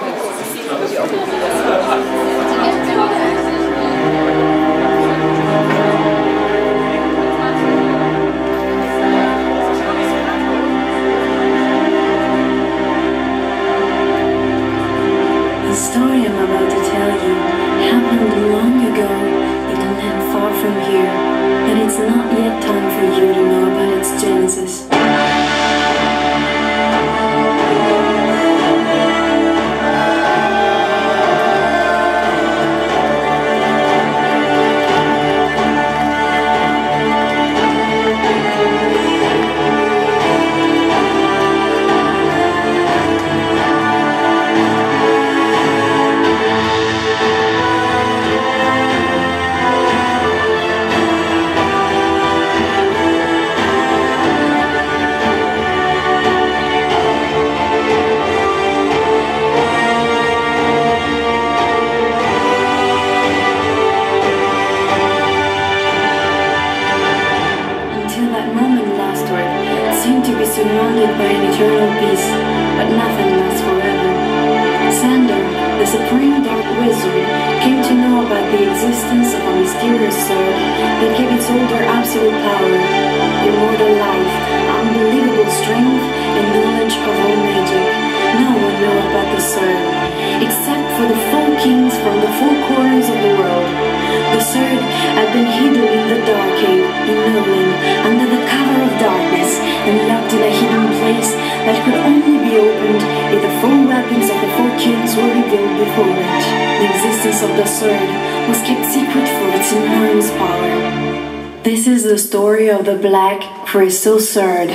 The story I'm about to tell you happened long ago in a land far from here, and it's not yet time for you to know about its genesis. Mysterious sword that gave its holder absolute power, immortal life, unbelievable strength, and knowledge of all magic. No one knew about the sword, except for the four kings from the four corners of the world. The sword had been hidden in the dark cave in Nolan under the cover of darkness and locked in a hidden place that could only be opened if the four weapons of the four kings were revealed before it. The existence of the sword was kept secret for its enormous power. This is the story of the Black Crystal Sword.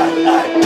Hey.